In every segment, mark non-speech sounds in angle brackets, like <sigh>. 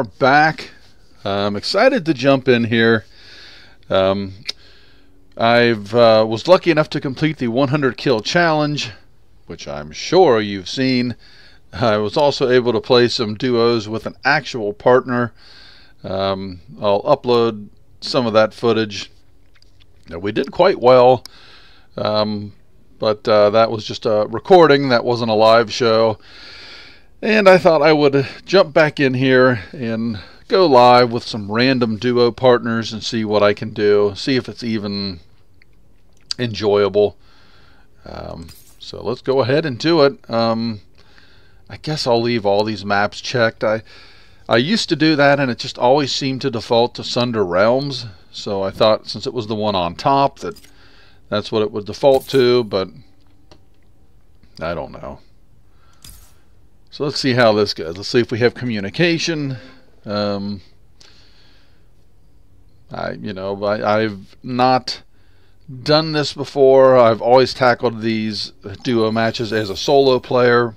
are back. I'm excited to jump in here. Um, I've uh, was lucky enough to complete the 100 kill challenge, which I'm sure you've seen. I was also able to play some duos with an actual partner. Um, I'll upload some of that footage. Now, we did quite well, um, but uh, that was just a recording. That wasn't a live show. And I thought I would jump back in here and go live with some random duo partners and see what I can do, see if it's even enjoyable. Um, so let's go ahead and do it. Um, I guess I'll leave all these maps checked. I I used to do that and it just always seemed to default to Sunder Realms. So I thought since it was the one on top that that's what it would default to, but I don't know. So let's see how this goes. Let's see if we have communication. Um, I, you know, I, I've not done this before. I've always tackled these duo matches as a solo player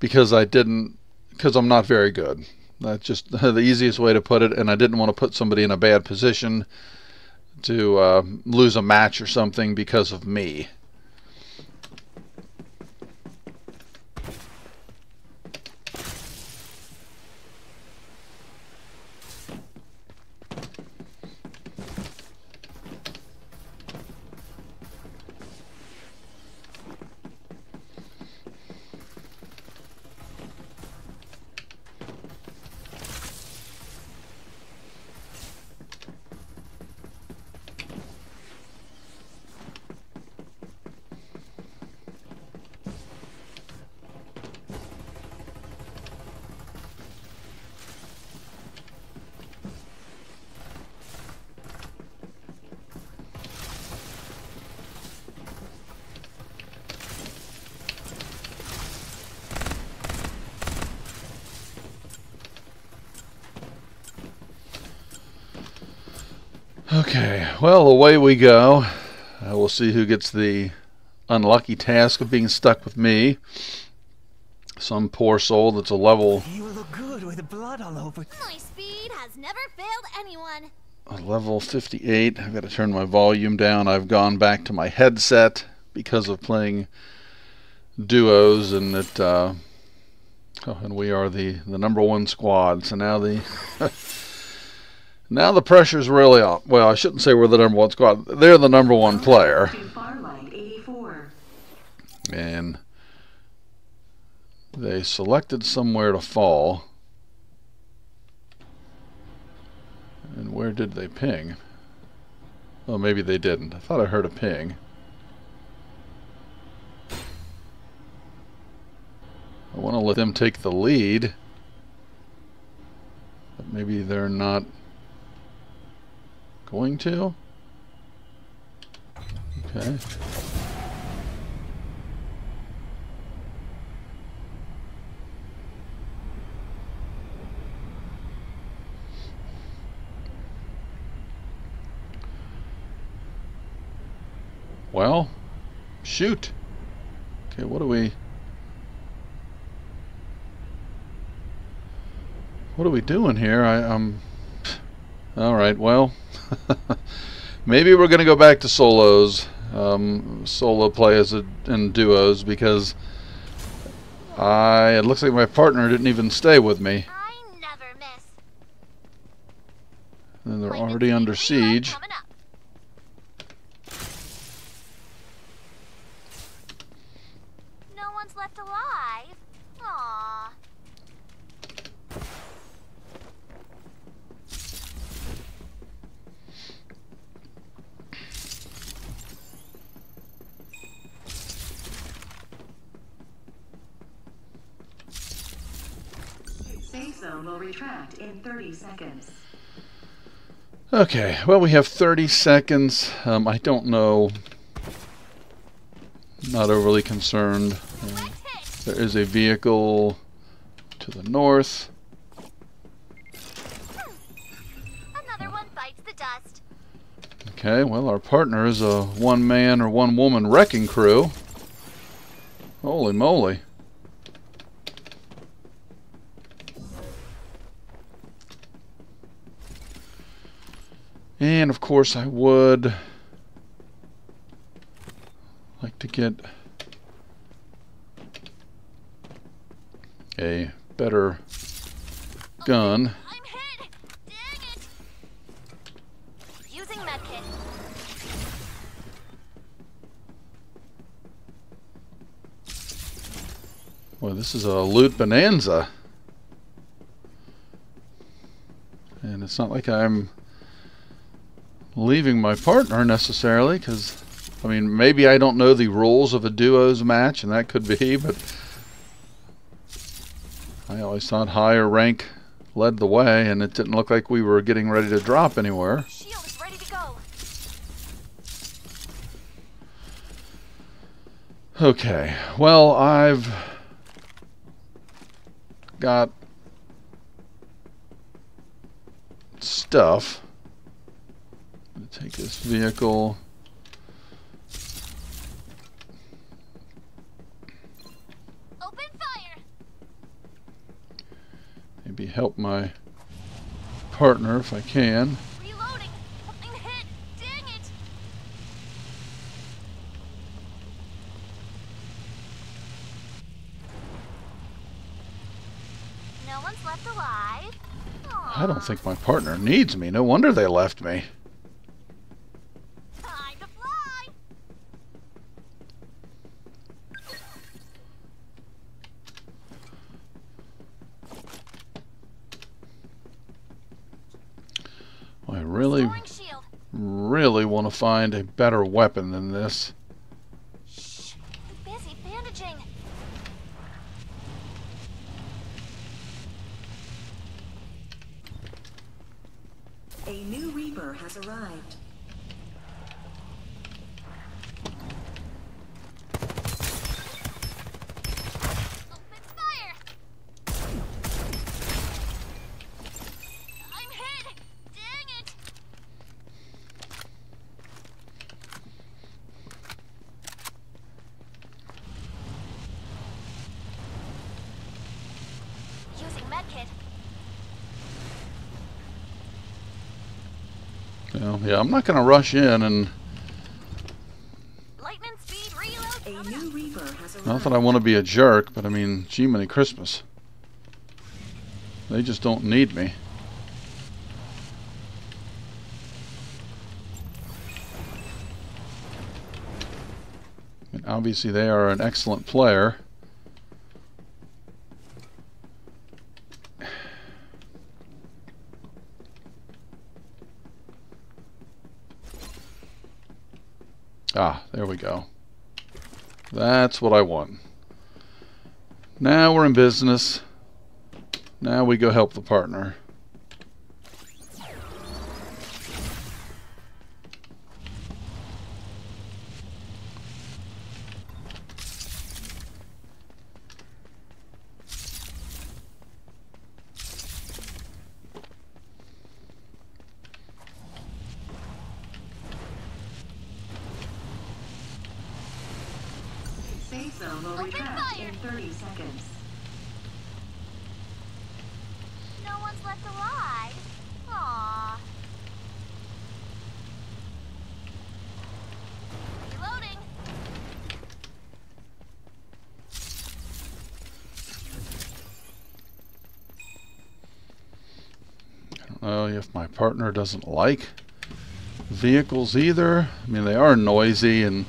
because I didn't, because I'm not very good. That's just <laughs> the easiest way to put it. And I didn't want to put somebody in a bad position to uh, lose a match or something because of me. Okay, well, away we go. Uh, we'll see who gets the unlucky task of being stuck with me. Some poor soul that's a level. You look good with blood all over. My speed has never failed anyone. A level 58. I've got to turn my volume down. I've gone back to my headset because of playing duos, and it. Uh, oh, and we are the the number one squad. So now the. <laughs> Now the pressure's really on. Well, I shouldn't say we're the number one squad. They're the number one player. And they selected somewhere to fall. And where did they ping? Oh, maybe they didn't. I thought I heard a ping. I want to let them take the lead. But maybe they're not Going to? Okay. Well, shoot. Okay, what do we... What are we doing here? I, I'm... All right, well, <laughs> maybe we're going to go back to solos, um, solo play as a, in duos because I it looks like my partner didn't even stay with me. I never miss. And they're already under siege. No one's left alive. Aww. Safe zone will retract in 30 seconds. Okay, well we have 30 seconds. Um, I don't know. Not overly concerned. Uh, there is a vehicle to the north. Another one bites the dust. Okay, well our partner is a one man or one woman wrecking crew. Holy moly. And of course I would like to get a better gun. I'm hit! Dang it! Using medkit. Well, this is a loot bonanza. And it's not like I'm leaving my partner necessarily, because, I mean, maybe I don't know the rules of a duos match, and that could be, <laughs> but I always thought higher rank led the way, and it didn't look like we were getting ready to drop anywhere. Shield is ready to. Okay, well, I've got stuff. Take this vehicle. Open fire! Maybe help my partner if I can. Reloading! I'm hit! Dang it! No one's left alive. I don't think my partner needs me. No wonder they left me. Find a better weapon than this. Shh. I'm busy bandaging. A new Reaper has arrived. Open fire! I'm hit! Dang it! Using medkit. Well, yeah, I'm not going to rush in and Lightning speed reload. A coming new Reaper has arrived. Not that I want to be a jerk, but I mean, gee, many Christmas. They just don't need me. And obviously, they are an excellent player. Ah, there we go. That's what I want. Now we're in business. Now we go help the partner. Safe zone will Open retract fire. in 30 seconds. No one's left alive. Aww. Reloading. I don't know if my partner doesn't like vehicles either. I mean, they are noisy, and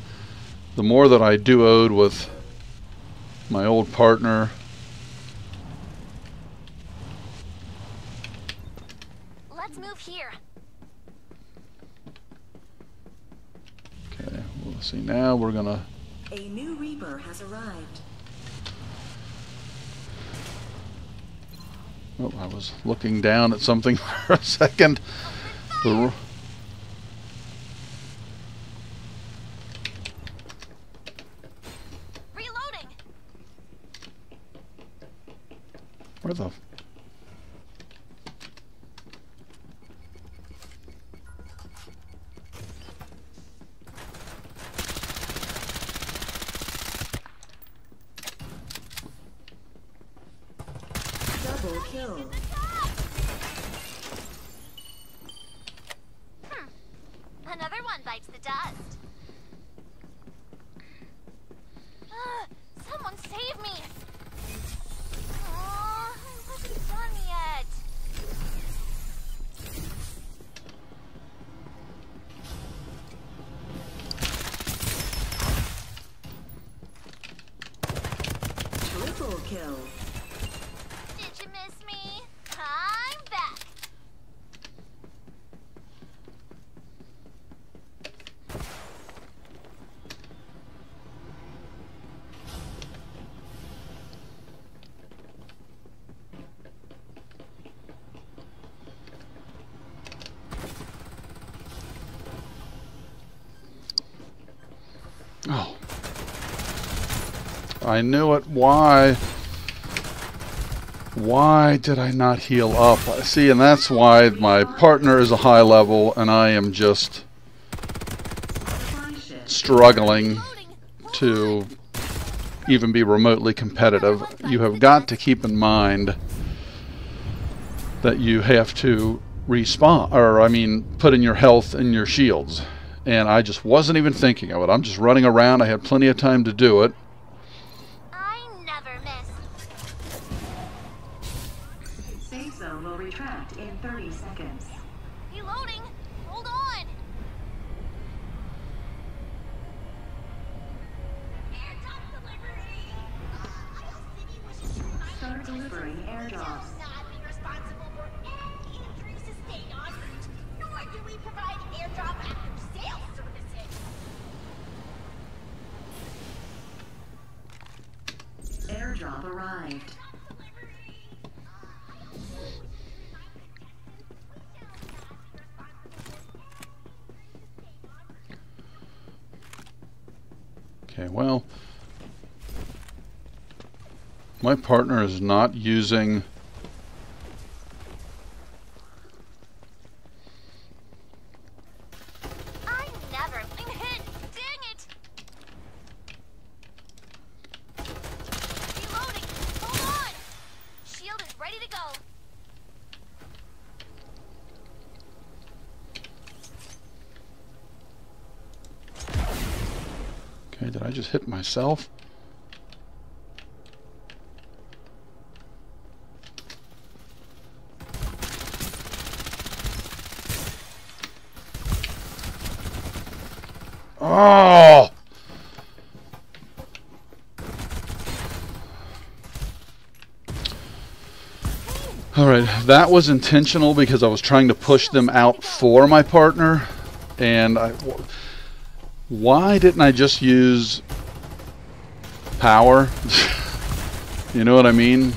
the more that I duoed with my old partner, Let's move here. okay, we'll see. Now we're gonna. A new Reaper has arrived. Oh, I was looking down at something <laughs> for a second. The, ro- Reloading. where the? Double kill. Hmm. dust. Ah, Someone save me! Aw, I wasn't done yet. Triple kill. Did you miss me? I'm back. Oh. I knew it. Why? Why did I not heal up? See, and that's why my partner is a high level and I am just struggling to even be remotely competitive. You have got to keep in mind that you have to respawn, or I mean, put in your health and your shields. And I just wasn't even thinking of it. I'm just running around. I had plenty of time to do it. <laughs> ready to go. Okay, did I just hit myself? Oh! All right, that was intentional because I was trying to push them out for my partner, and I. Why didn't I just use power? <laughs> you know what I mean?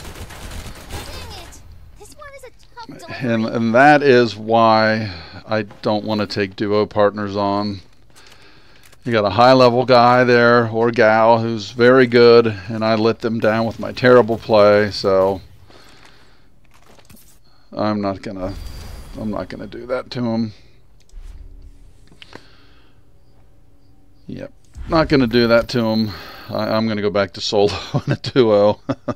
And and that is why I don't want to take duo partners on. You got a high level guy there or gal who's very good, and I let them down with my terrible play. So I'm not gonna, I'm not gonna do that to him. Yep, not gonna do that to him. I, I'm gonna go back to solo <laughs> and a duo. <laughs>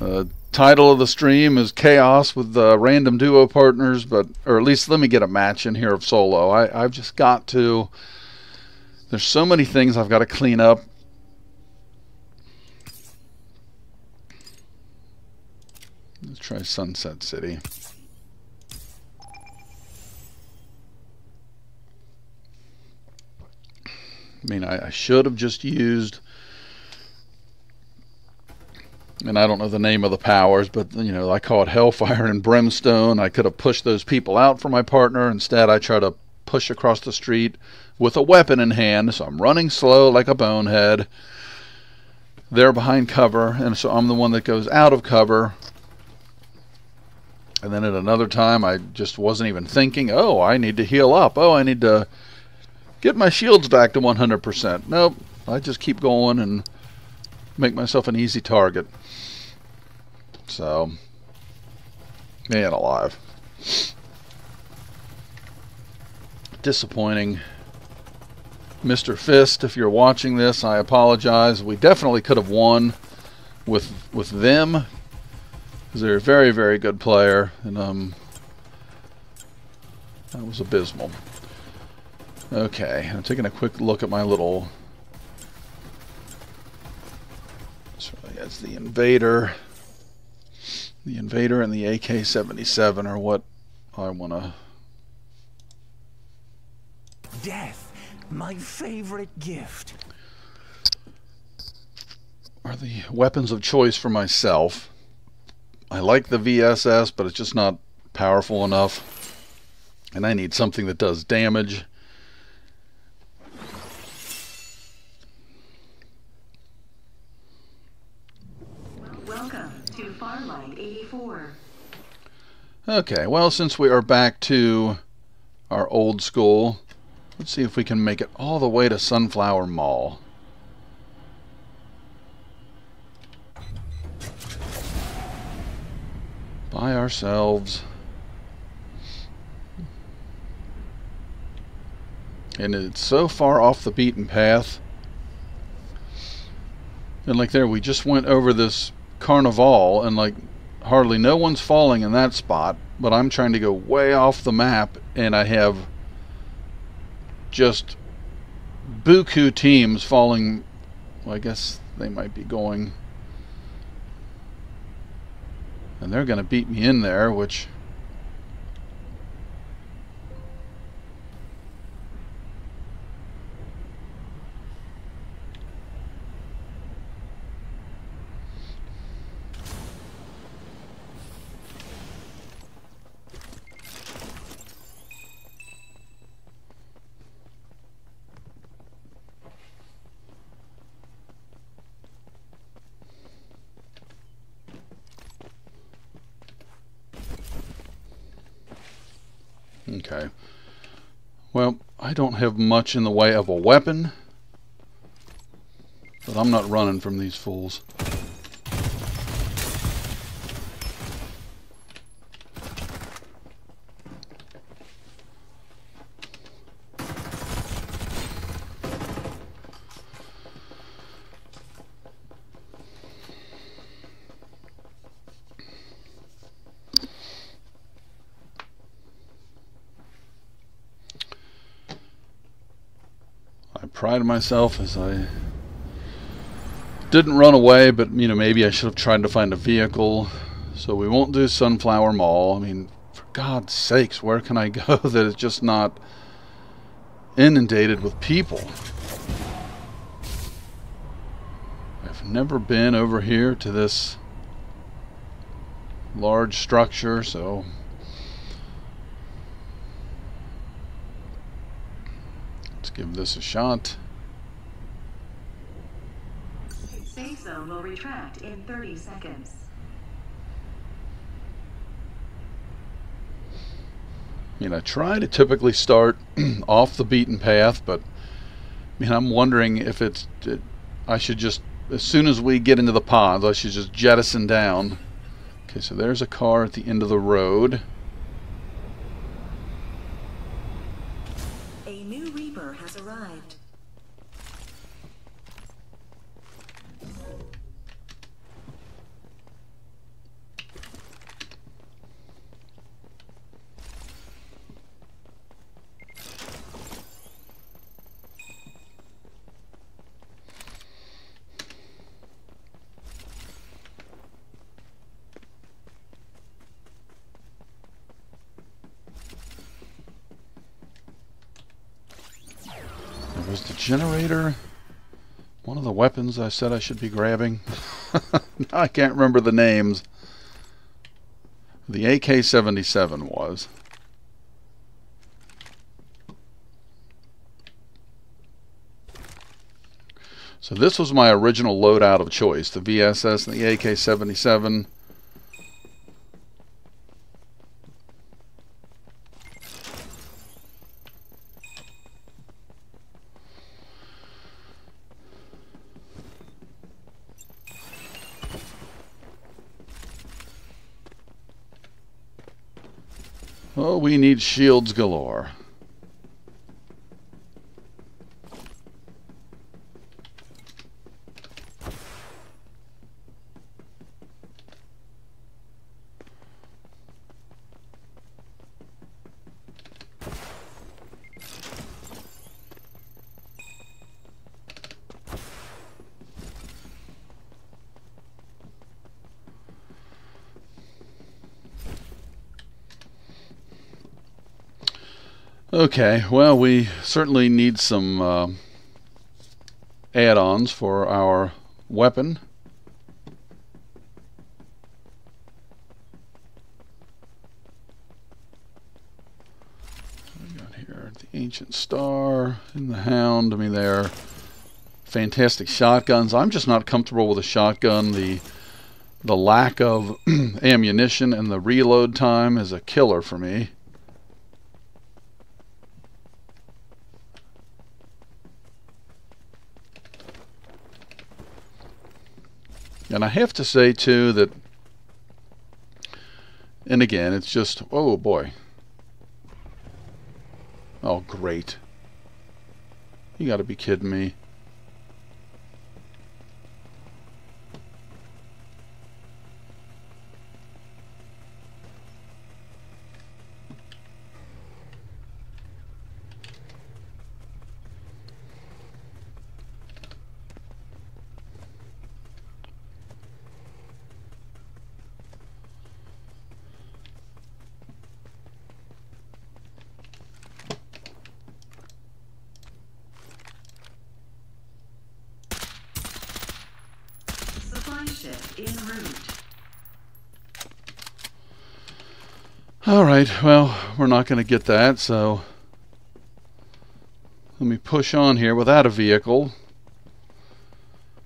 uh, title of the stream is chaos with uh, random duo partners but or at least let me get a match in here of solo I, i've just got to there's so many things i've got to clean up let's try sunset city i mean i, I should have just used and I don't know the name of the powers, but you know, I call it hellfire and brimstone. I could have pushed those people out for my partner. Instead, I try to push across the street with a weapon in hand. So I'm running slow like a bonehead. They're behind cover, and so I'm the one that goes out of cover. And then at another time, I just wasn't even thinking, oh, I need to heal up. Oh, I need to get my shields back to 100%. Nope. I just keep going and make myself an easy target. So, man alive. Disappointing. Mr. Fist, if you're watching this, I apologize. We definitely could have won with with them because they're a very, very good player, and um, that was abysmal. Okay, I'm taking a quick look at my little. So that's the invader. The invader and the AK-77 are what I want to. Death, my favorite gift. Are the weapons of choice for myself. I like the VSS, but it's just not powerful enough. And I need something that does damage. Welcome to Farlight 84. Okay, well, since we are back to our old school, let's see if we can make it all the way to Sunflower Mall. By ourselves. And it's so far off the beaten path. And like there, we just went over this carnival, and like hardly no one's falling in that spot, but I'm trying to go way off the map, and I have just buku teams falling. Well, I guess they might be going. And they're going to beat me in there, which. Okay. Well, I don't have much in the way of a weapon. But I'm not running from these fools. Myself as I didn't run away, but you know maybe I should have tried to find a vehicle. So we won't do Sunflower Mall. I mean, for God's sakes, where can I <laughs> go that is just not inundated with people? I've never been over here to this large structure, so let's give this a shot. Will retract in 30 seconds. Mean, I try to typically start <clears throat> off the beaten path, but I mean, I'm wondering if it's. It, I should just, as soon as we get into the ponds, I should just jettison down. Okay, so there's a car at the end of the road. One of the weapons I said I should be grabbing. <laughs> I can't remember the names. The AK-77 was. So this was my original loadout of choice, the VSS and the AK-77. need shields galore. Okay, well, we certainly need some uh, add-ons for our weapon. We got here the Ancient Star and the Hound. I mean, they're fantastic shotguns. I'm just not comfortable with a shotgun. The the lack of <clears throat> ammunition and the reload time is a killer for me. And I have to say, too, that, and again, it's just, oh boy. Oh, great. You gotta be kidding me. Well, we're not going to get that, so let me push on here without a vehicle.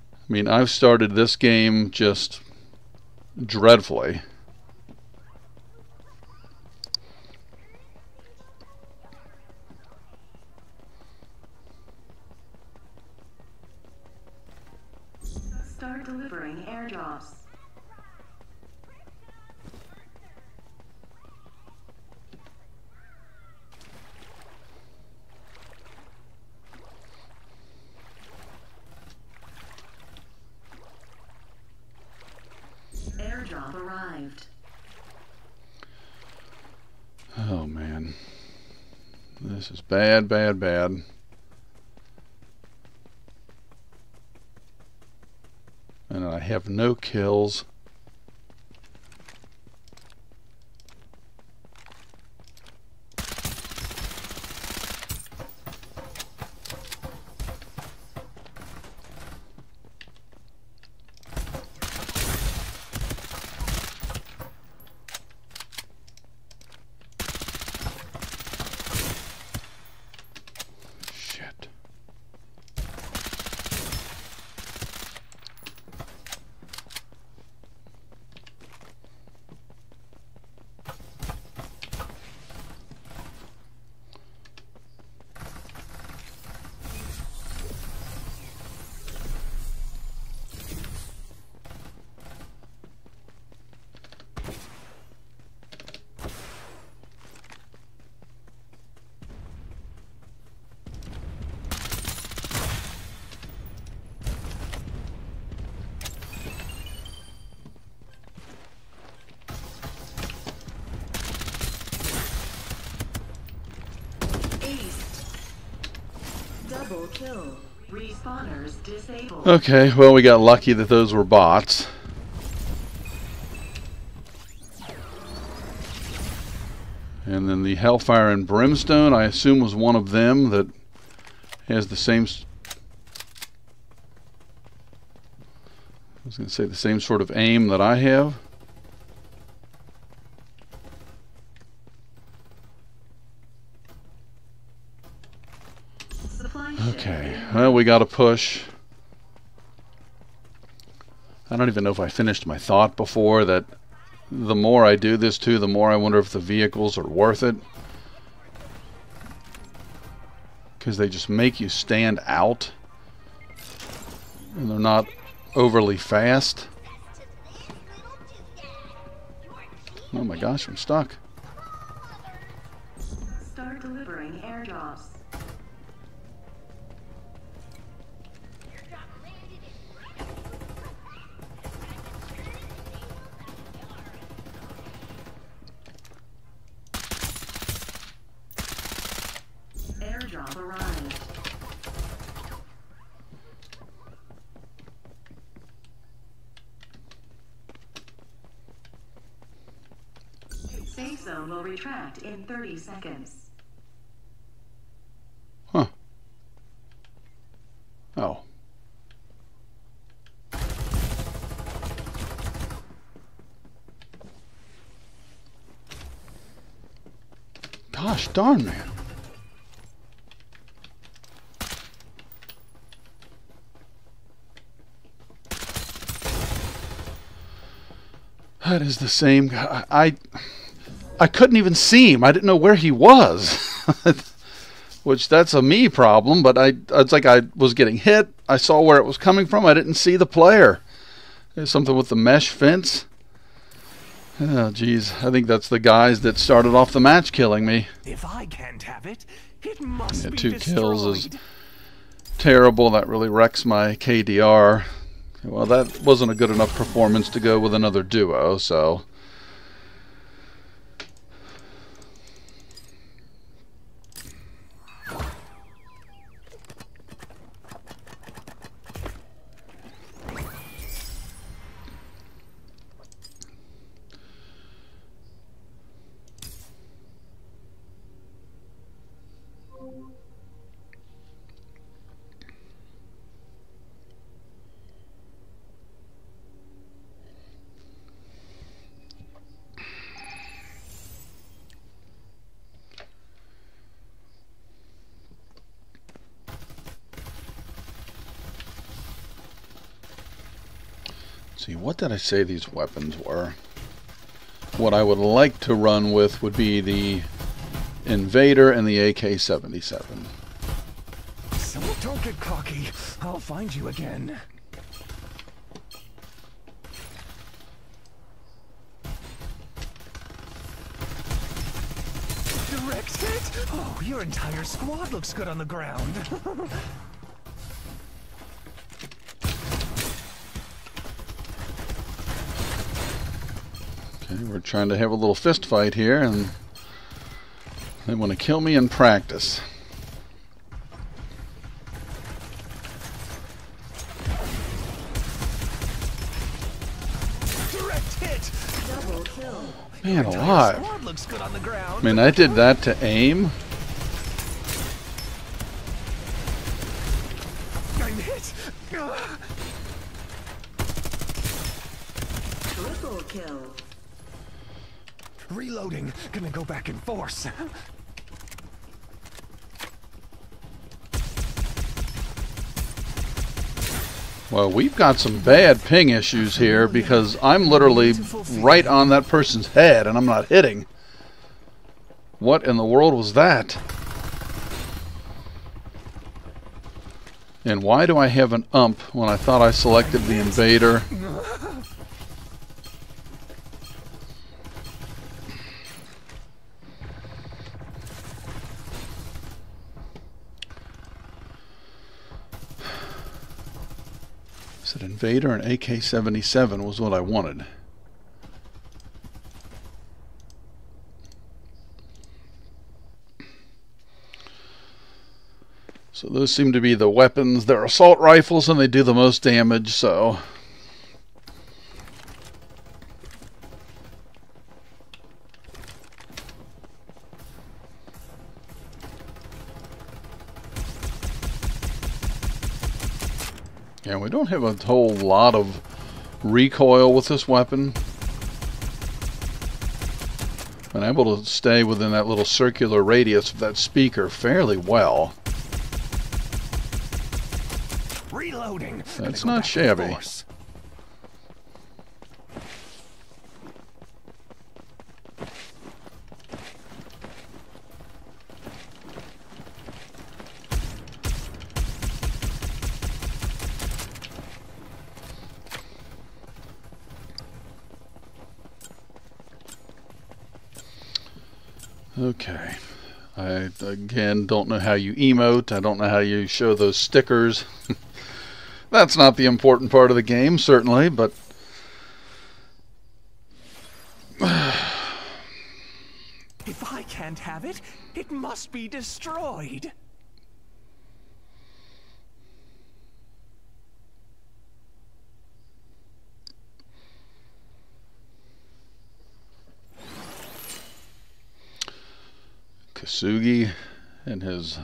I mean, I've started this game just dreadfully. Start delivering airdrops. Airdrop arrived. Oh man. This is bad, bad, bad. And I have no kills. Shit. Ace. Okay, well, we got lucky that those were bots. And then the Hellfire and Brimstone, I assume, was one of them that has the same. I was going to say the same sort of aim that I have. Supply ship Okay, en well, we got to push. I don't even know if I finished my thought before that the more I do this too, the more I wonder if the vehicles are worth it. Because they just make you stand out. And they're not overly fast. Oh my gosh, I'm stuck. retract in 30 seconds. Huh. Oh. Gosh darn, man. That is the same guy. I, I couldn't even see him. I didn't know where he was. <laughs> Which that's a me problem, but I it's like I was getting hit. I saw where it was coming from. I didn't see the player. There's something with the mesh fence. Oh, geez. I think that's the guys that started off the match killing me. If I can't have it, it must Yeah, be two destroyed. kills is terrible. That really wrecks my KDR. Well, that wasn't a good enough performance to go with another duo, so. See, what did I say these weapons were? What I would like to run with would be the Invader and the AK-77. So don't get cocky. I'll find you again. Direct hit? Oh, your entire squad looks good on the ground. <laughs> trying to have a little fist fight here, and they want to kill me in practice. Direct hit. Double kill. Man alive. squad looks good on the ground. I mean, I did that to aim. I'm hit. Ugh. Triple kill. Reloading. Gonna go back in force. Well, we've got some bad ping issues here because I'm literally right on that person's head and I'm not hitting. What in the world was that? And why do I have an ump when I thought I selected the invader? Invader and AK-77 was what I wanted. So those seem to be the weapons. They're assault rifles and they do the most damage, so Yeah, we don't have a whole lot of recoil with this weapon. Been able to stay within that little circular radius of that speaker fairly well. Reloading. That's not shabby. force. Okay. I, again, don't know how you emote. I don't know how you show those stickers. <laughs> That's not the important part of the game, certainly, but <sighs> If I can't have it, it must be destroyed. Kosugi in his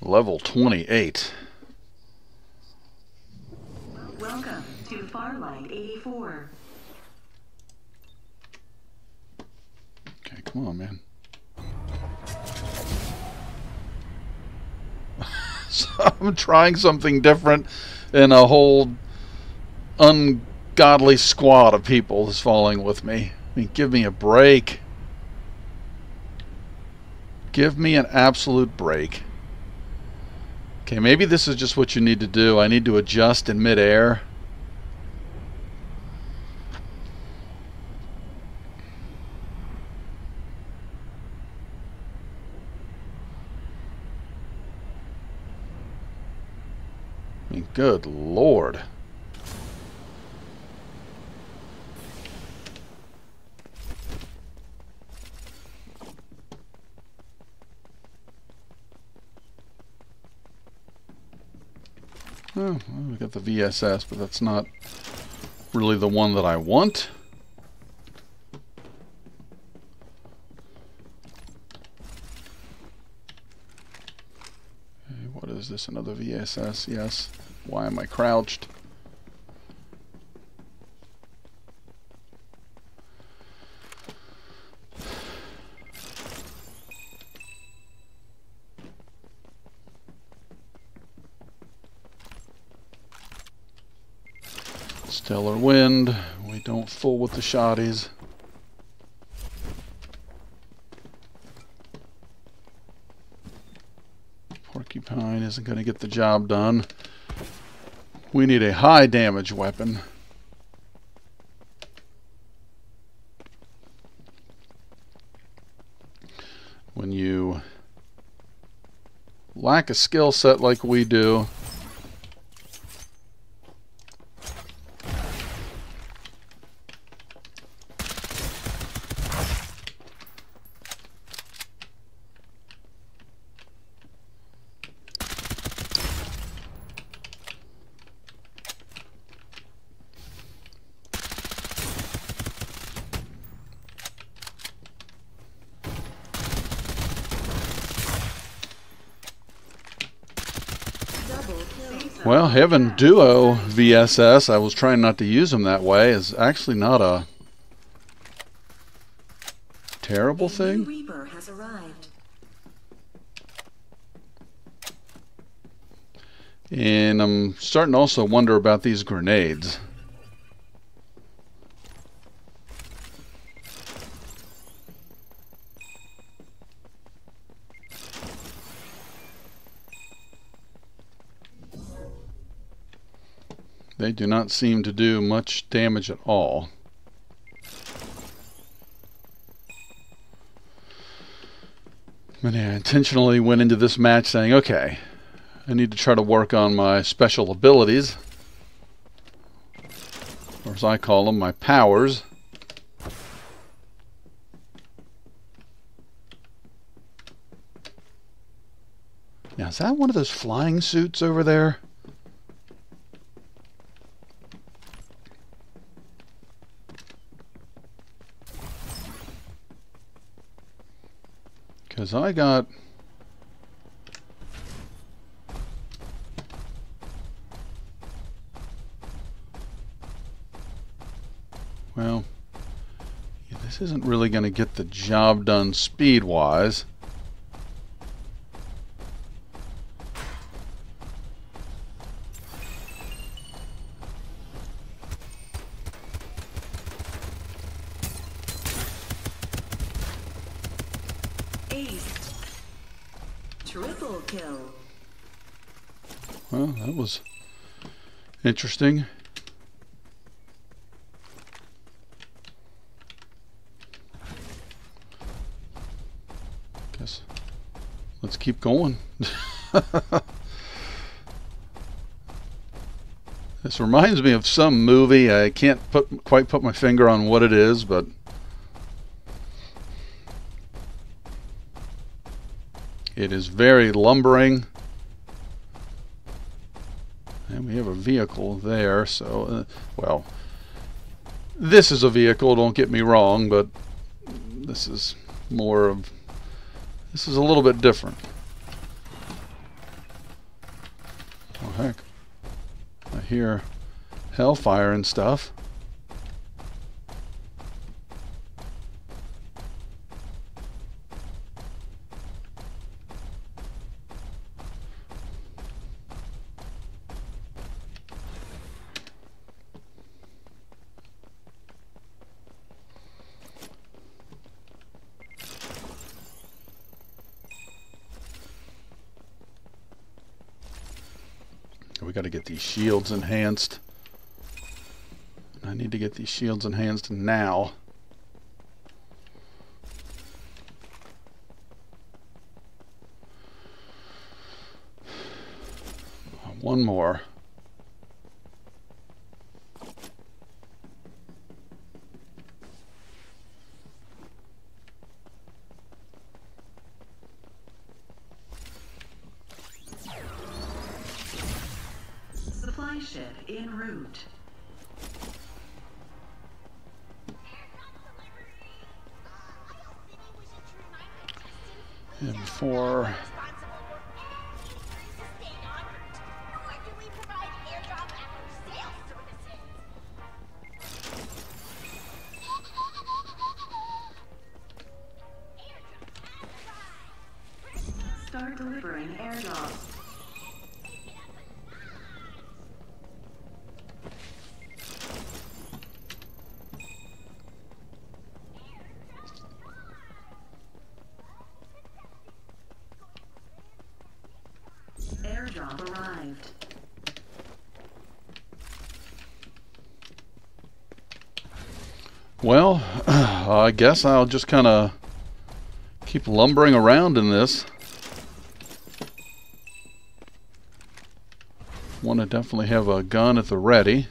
level 28. Welcome to Farlight 84. Okay, come on, man. <laughs> so I'm trying something different, and a whole ungodly squad of people is falling with me. I mean, give me a break. Give me an absolute break. Okay, maybe this is just what you need to do. I need to adjust in midair. Good lord. Oh, we got the VSS, but that's not really the one that I want. What is this? Another VSS? Yes. Why am I crouched? Stellar wind. We don't fool with the shotties. Porcupine isn't going to get the job done. We need a high damage weapon. When you lack a skill set like we do, 7 Duo VSS, I was trying not to use them that way, is actually not a terrible thing. And I'm starting to also wonder about these grenades. They do not seem to do much damage at all. Yeah, I intentionally went into this match saying, okay, I need to try to work on my special abilities, or as I call them, my powers. Now, is that one of those flying suits over there? Because I got Well, this isn't really going to get the job done speed-wise. Interesting. Guess let's keep going. <laughs> this reminds me of some movie. I can't put quite put my finger on what it is, but it is very lumbering. And we have a vehicle there, so, uh, well, this is a vehicle, don't get me wrong, but this is more of, this is a little bit different. Oh, heck. I hear hellfire and stuff. Shields enhanced. I need to get these shields enhanced now. One more. Delivering airdrop. Airdrop arrived. Well, <clears throat> I guess I'll just kind of keep lumbering around in this. Definitely have a gun at the ready.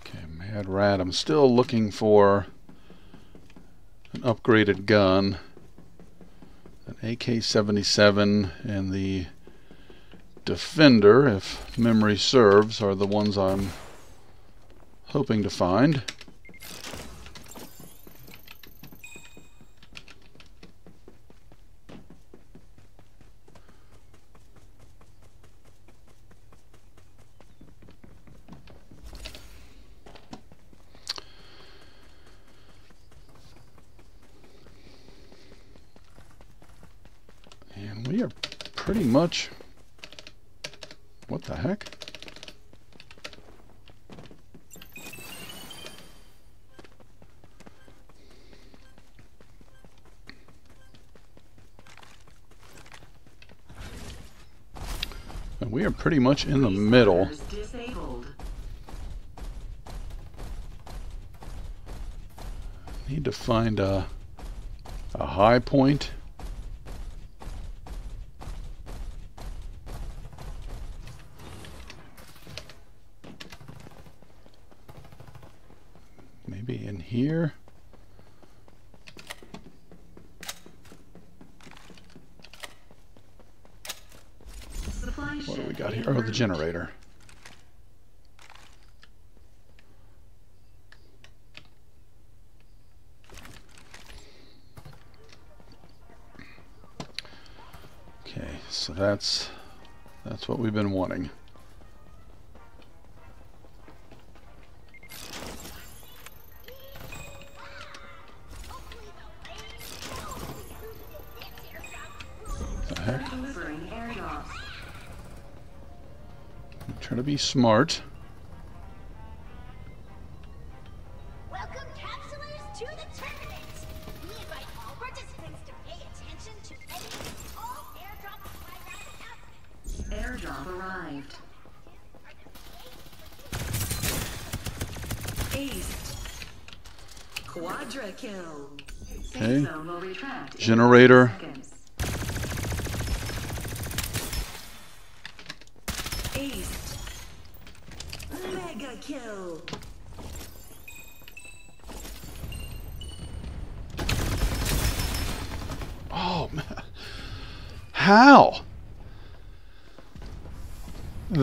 Okay, Mad Rat. I'm still looking for an upgraded gun, an AK-77 and the Defender, if memory serves, are the ones I'm hoping to find. And we are pretty much. What the heck? And we are pretty much in the middle. Need to find a, a high point. Maybe in here. Supply What do we ship got here? en Oh, the route. Generator. Okay, so that's that's what we've been wanting. Try to be smart. Welcome, capsulers, to the tournament. We invite all participants to pay attention to any all airdrop supply. Airdrop arrived. Ace. Quadra kill. Okay. zone will retract in Generator.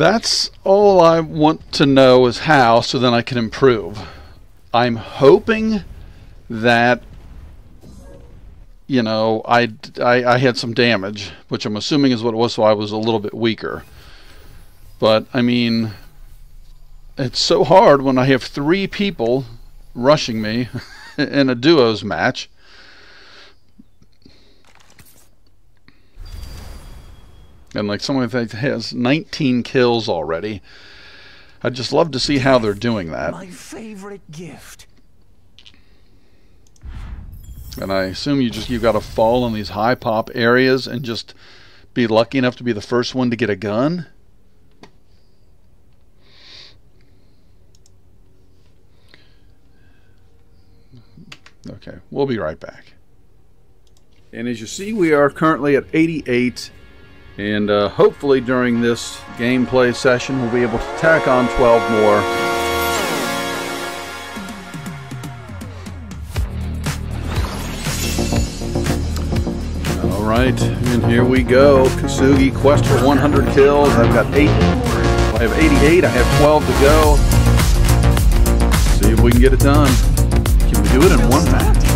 That's all I want to know is how so then I can improve. I'm hoping that you know, I, I, I had some damage, which I'm assuming is what it was, so I was a little bit weaker. But, I mean, it's so hard when I have three people rushing me <laughs> in a duos match. And like someone that has 19 kills already. I'd just love to see how they're doing that. My favorite gift. And I assume you just you got to fall in these high pop areas and just be lucky enough to be the first one to get a gun. Okay, we'll be right back. And as you see, we are currently at 88. And uh, hopefully during this gameplay session, we'll be able to tack on 12 more. All right, and here we go. Kosugi quest for 100 kills. I've got eight. I have 88. I have 12 to go. See if we can get it done. Can we do it in one match?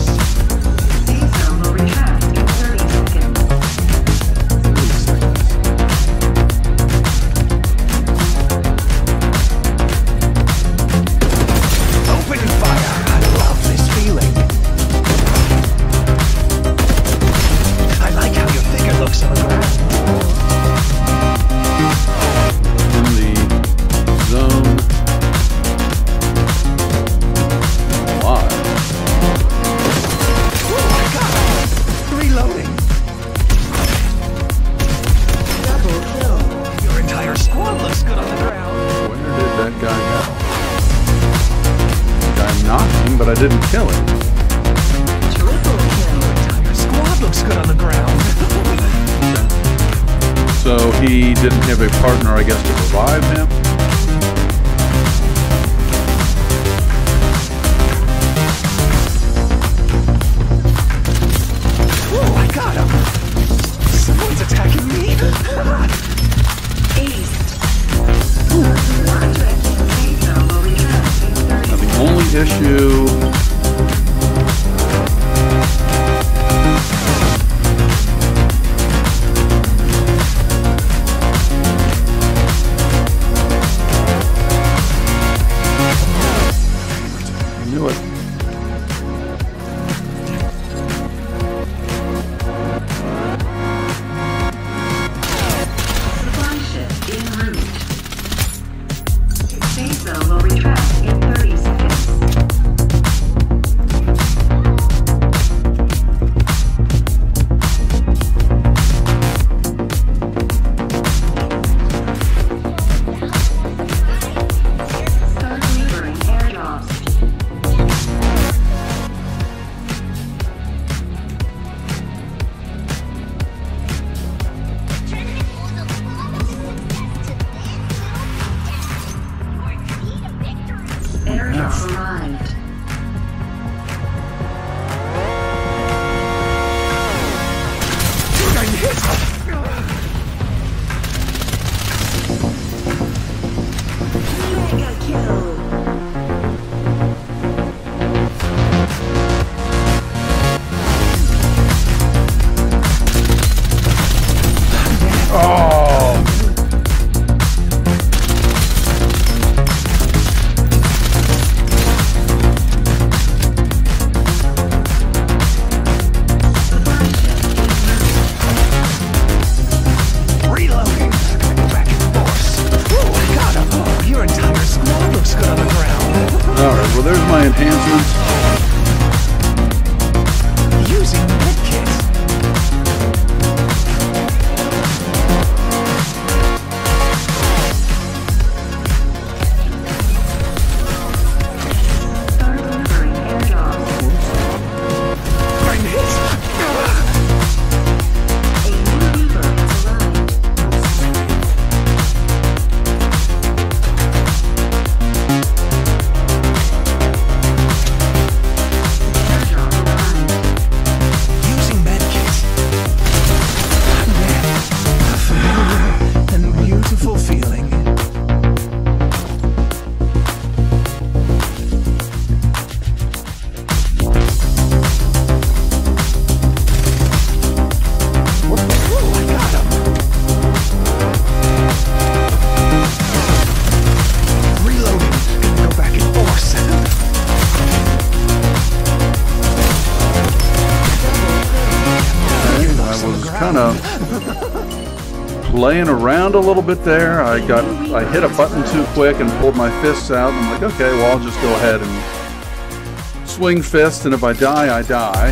Laying around a little bit there. I got I hit a button too quick and pulled my fists out. I'm like, okay, well I'll just go ahead and swing fists, and if I die, I die.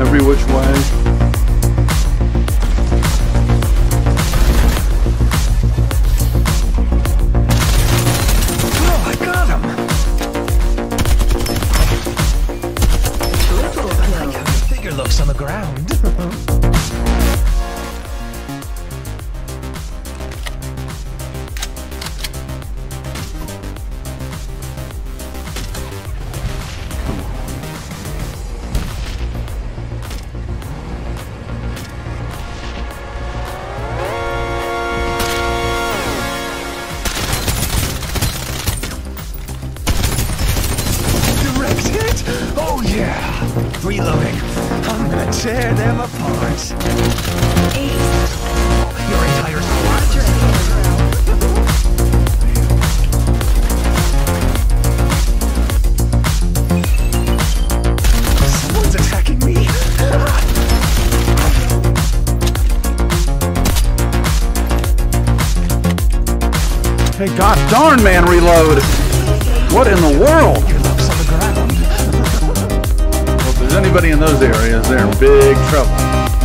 Every which way. Hey, god darn, man, reload! What in the world? Well, if there's anybody in those areas, they're in big trouble.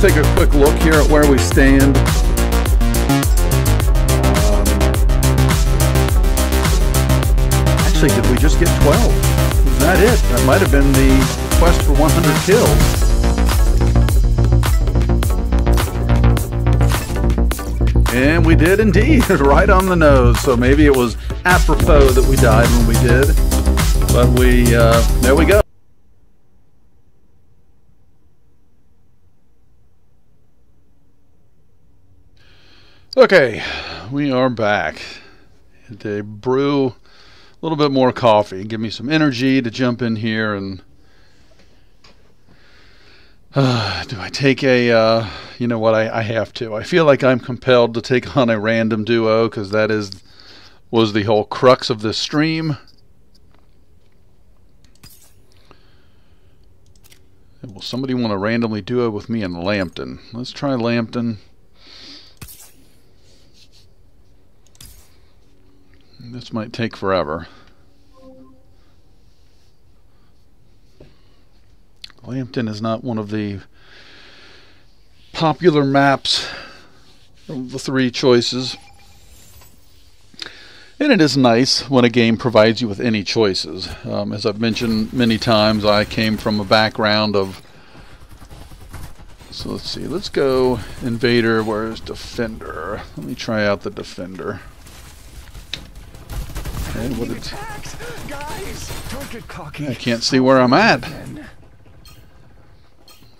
Let's take a quick look here at where we stand. Um, actually, did we just get 12? Is that it? That might have been the quest for 100 kills. And we did indeed, <laughs> right on the nose. So maybe it was apropos that we died when we did. But we, uh, there we go. Okay, we are back. To brew a little bit more coffee, give me some energy to jump in here and. Uh, do I take a? Uh, you know what? I, I have to. I feel like I'm compelled to take on a random duo because that is was the whole crux of this stream. Will somebody want to randomly duo with me and Lampton? Let's try Lampton. This might take forever. Lampton is not one of the popular maps of the three choices. And it is nice when a game provides you with any choices. Um, as I've mentioned many times, I came from a background of. So let's see, let's go Invader. Where's Defender? Let me try out the Defender. Okay, what did- Guys, don't get cocky. I can't see where I'm at.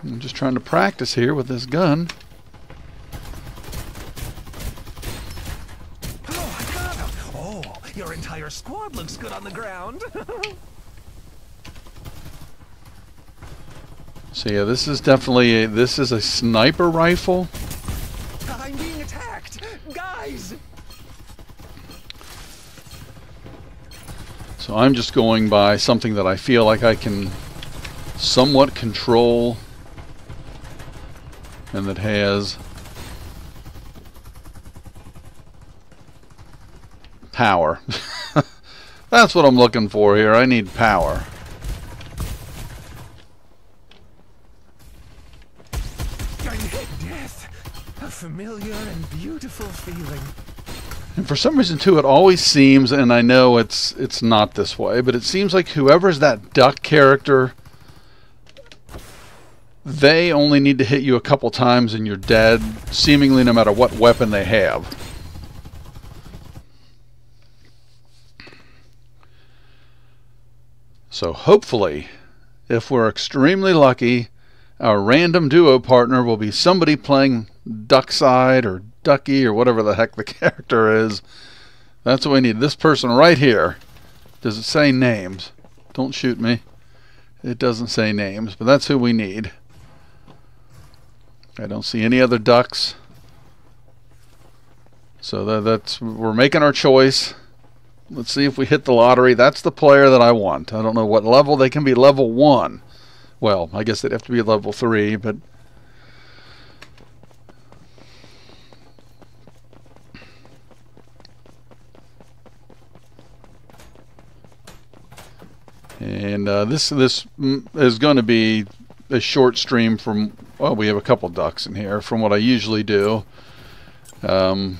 I'm just trying to practice here with this gun. Oh, I got him. Oh, your entire squad looks good on the ground. So yeah, this is definitely a, this is a sniper rifle. I'm being attacked. Guys. So I'm just going by something that I feel like I can somewhat control and that has power. <laughs> That's what I'm looking for here. I need power. Death. A familiar and beautiful feeling. And for some reason too, it always seems, and I know it's it's not this way, but it seems like whoever's that duck character, they only need to hit you a couple times and you're dead, seemingly no matter what weapon they have. So hopefully, if we're extremely lucky, our random duo partner will be somebody playing Duckside or Ducky or whatever the heck the <laughs> character is That's what we need. This person right here. Does it say names? Don't shoot me. It doesn't say names, but that's who we need. I don't see any other ducks. So that, that's we're making our choice. Let's see if we hit the lottery. That's the player that I want. I don't know what level they can be. Level one. Well, I guess they'd have to be level three, but and uh, this this is going to be a short stream from well we have a couple ducks in here from what I usually do. Um,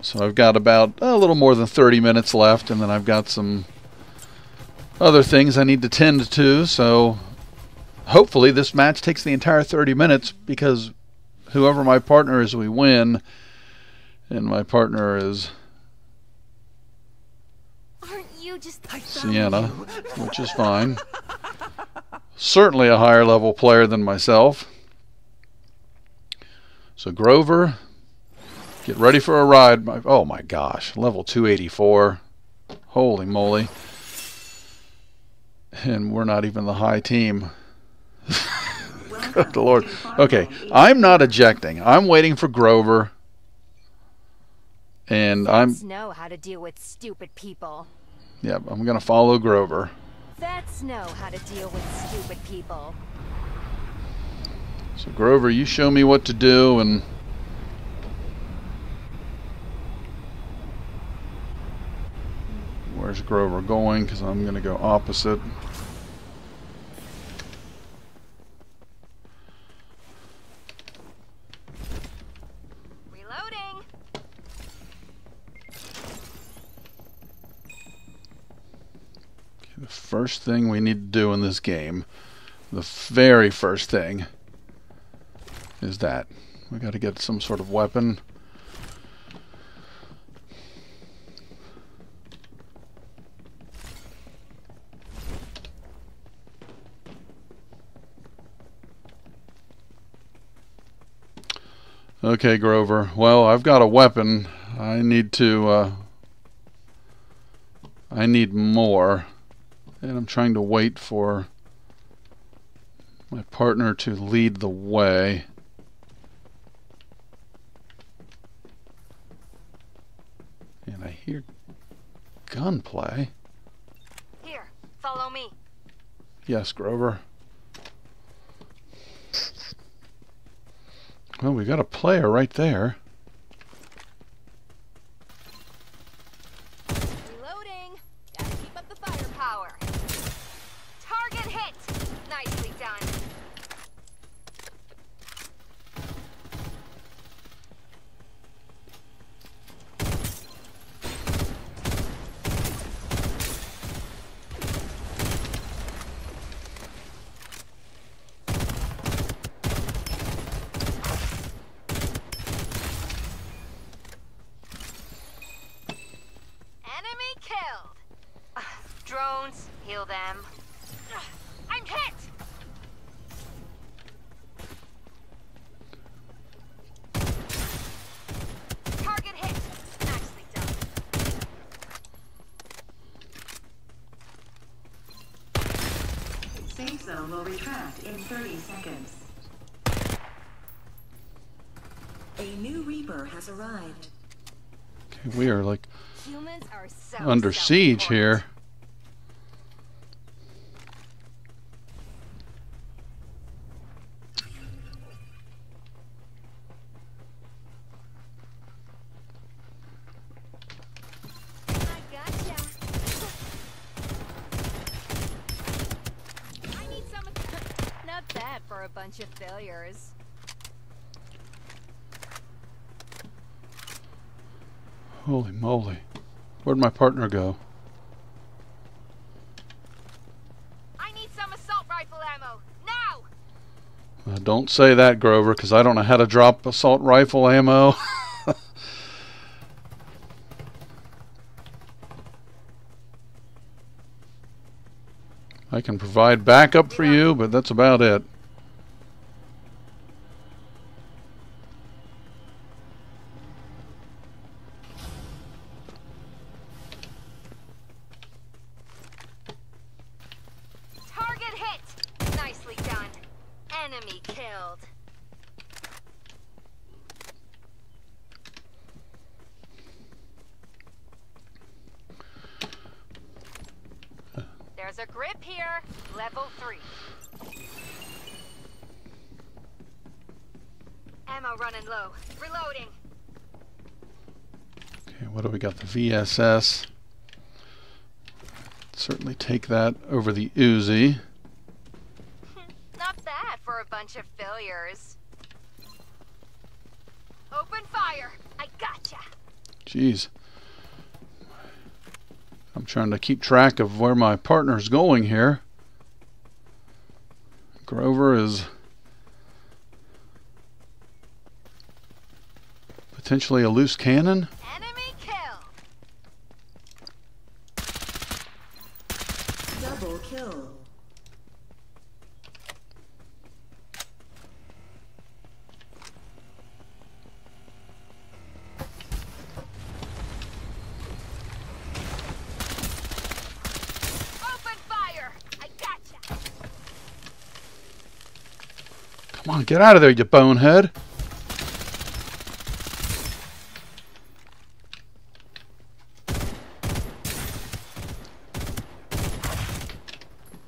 so I've got about a little more than 30 minutes left and then I've got some other things I need to tend to. So hopefully this match takes the entire 30 minutes because whoever my partner is we win. And my partner is Sienna, which is fine. Certainly a higher level player than myself. So Grover, get ready for a ride. My, oh my gosh, level 284. Holy moly. And we're not even the high team. Good <laughs> lord. Okay, I'm not ejecting. I'm waiting for Grover. And I'm know how to deal with stupid people. Yeah, I'm going to follow Grover. Vets know how to deal with stupid people. So Grover, you show me what to do and where's Grover going because I'm going to go opposite. First thing we need to do in this game, the very first thing is that we got to get some sort of weapon. Okay, Grover. Well, I've got a weapon. I need to, uh, I need more. And I'm trying to wait for my partner to lead the way. And I hear gunplay. Here, follow me. Yes, Grover. Well, we got a player right there. Reloading. Gotta keep up the firepower. Target hit. Nicely done. Enemy killed. Ah, Drones, heal them. Ah, I'm hit. Target hit. Nicely done. Safe zone will retract in 30 seconds. A new Reaper has arrived. Okay, we are like Humans are under siege here. I gotcha. I need some. Not bad for a bunch of failures. Holy. Where'd my partner go? I need some assault rifle ammo now. Uh, don't say that, Grover, because I don't know how to drop assault rifle ammo. <laughs> I can provide backup for you, but that's about it. Enemy killed. There's a grip here. Level 3. Ammo running low. Reloading. Okay, what do we got? The VSS. Certainly take that over the Uzi. Not bad for a bunch of failures. Open fire. I gotcha. Jeez. I'm trying to keep track of where my partner's going here. Grover is potentially a loose cannon. Enemy kill. Double kill. Open fire. I gotcha. Come on, get out of there, you bonehead.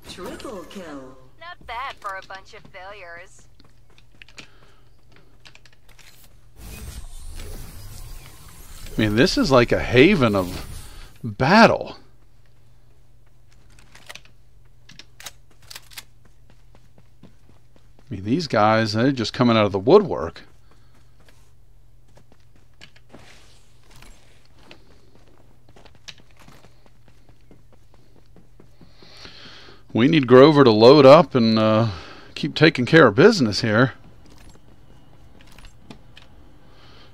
Triple kill. Not bad for a bunch of failures. I mean, this is like a haven of battle. Mean, these guys, they're just coming out of the woodwork. We need Grover to load up and uh, keep taking care of business here.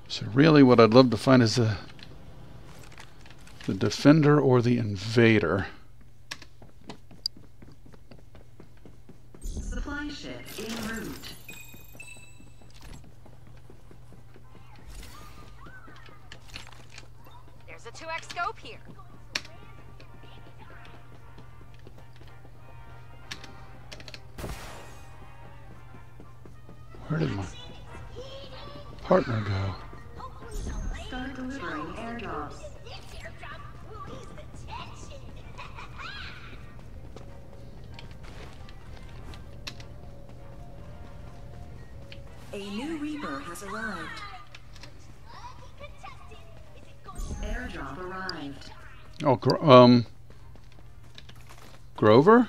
So really what I'd love to find is the the defender or the invader. Partner go? Start delivering airdrops. Airdrop will ease the tension. A new Reaper has arrived. Lucky contestant. Is it going Airdrop arrived. Oh, Gro- um, Grover?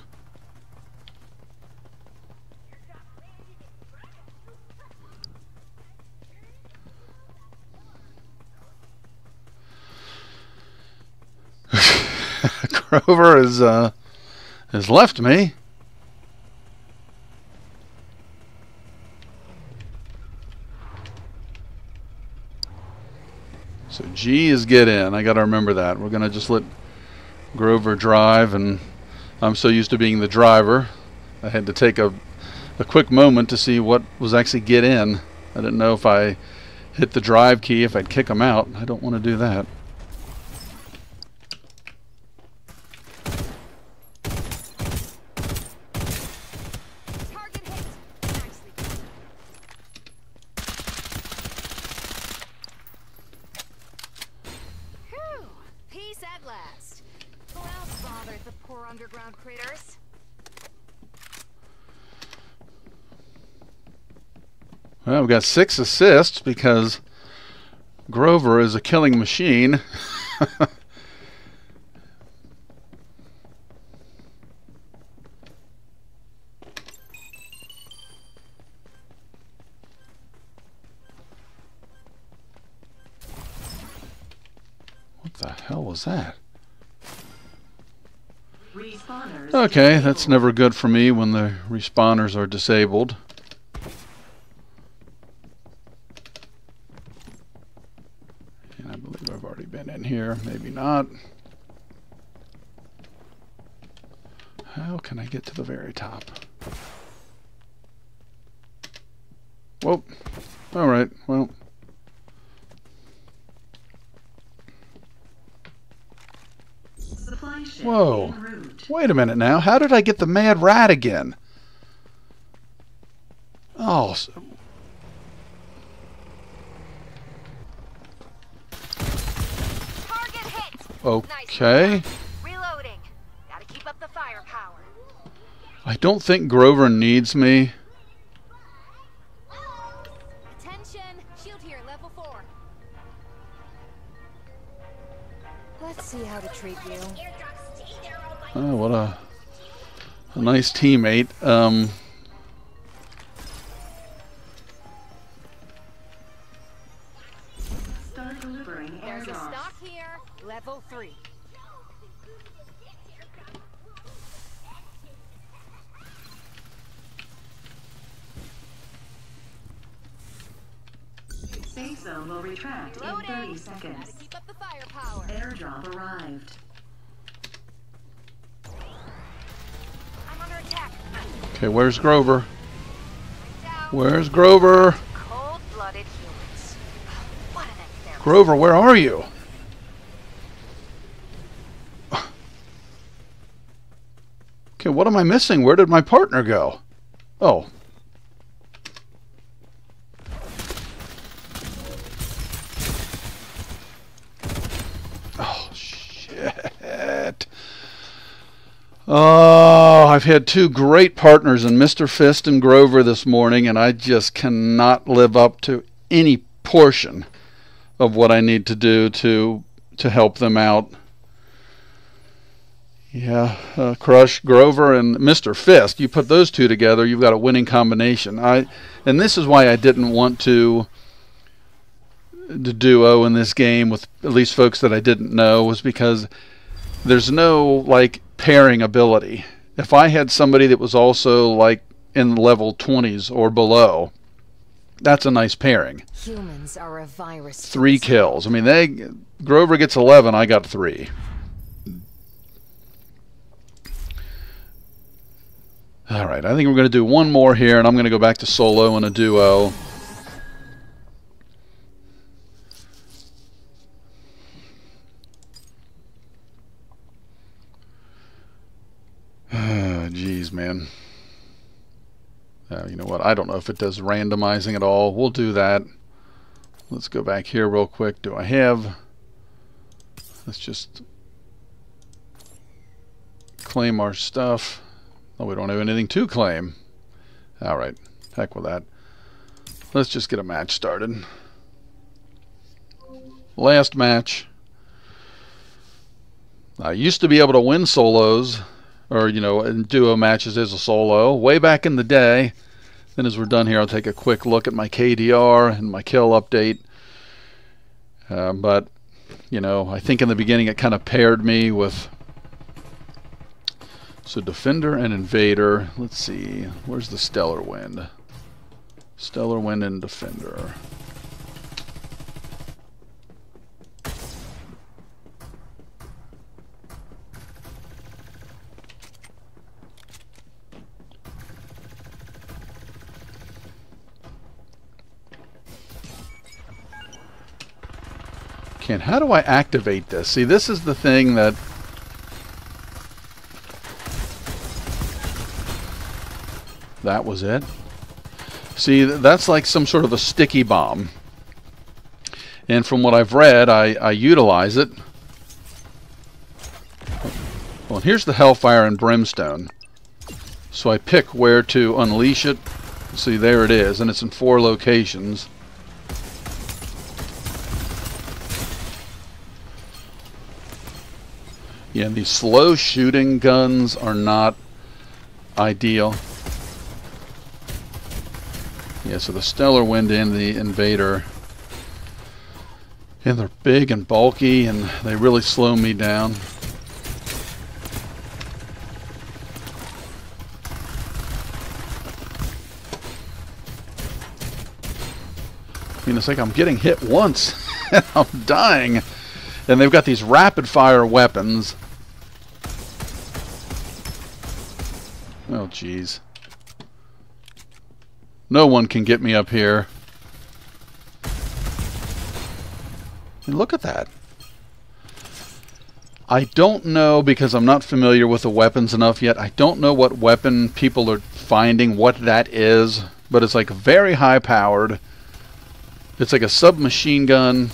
<laughs> Grover has uh, has left me. So G is get in. I got to remember that. We're gonna just let Grover drive, and I'm so used to being the driver, I had to take a a quick moment to see what was actually get in. I didn't know if I hit the drive key if I'd kick him out. I don't want to do that. Target hit. Nicely done. Whew. Peace at last. Who else bothered the poor underground critters? Well, we've got six assists because Grover is a killing machine. <laughs> what the hell was that? Okay, that's never good for me when the respawners are disabled. And I believe I've already Maybe not. How can I get to the very top? Well, Alright, well. Whoa. Wait a minute now. How did I get the mad rat again? Oh, s- Target hit. Okay. Reloading. Gotta keep up the firepower. I don't think Grover needs me. Attention. Shield here, level four. Let's see how to treat you. Oh, what a, a nice teammate. Um, zone will retract in 30 seconds. keep up the firepower. Airdrop arrived. I'm under attack. okay, where's Grover? Where's Grover? Cold-blooded humans. What an example. Grover, where are you? <sighs> Okay, what am I missing? Where did my partner go? Oh, Oh, I've had two great partners in Mr. Fist and Grover this morning, and I just cannot live up to any portion of what I need to do to to help them out. Yeah, uh, Crush, Grover, and Mr. Fist. You put those two together, you've got a winning combination. I, and this is why I didn't want to to duo in this game with at least folks that I didn't know was because there's no like pairing ability. If I had somebody that was also like in level 20s or below, that's a nice pairing. Humans are a virus. Three kills. I mean, they Grover gets 11. I got three. All right, I think we're going to do one more here, and I'm going to go back to solo and a duo. Jeez, man. Uh, you know what? I don't know if it does randomizing at all. We'll do that. Let's go back here real quick. Do I have... Let's just claim our stuff. Oh, we don't have anything to claim. All right. Heck with that. Let's just get a match started. Last match. I used to be able to win solos, or, you know, duo matches as a solo, way back in the day. Then as we're done here, I'll take a quick look at my KDR and my kill update. Uh, but, you know, I think in the beginning it kind of paired me with... So Defender and Invader. Let's see. Where's the Stellar Wind? Stellar Wind and Defender. Can how do I activate this? See, this is the thing that that was it. See, that's like some sort of a sticky bomb. And from what I've read, I, I utilize it. Well, here's the Hellfire and Brimstone. So I pick where to unleash it. See, there it is, and it's in four locations. Yeah, these slow shooting guns are not ideal. Yeah, so the Stellar Wind and the Invader. And they're big and bulky and they really slow me down. I mean, it's like I'm getting hit once <laughs> and I'm dying. And they've got these rapid fire weapons. Jeez. No one can get me up here. And look at that. I don't know because I'm not familiar with the weapons enough yet. I don't know what weapon people are finding, what that is. but it's like very high powered. It's like a submachine gun.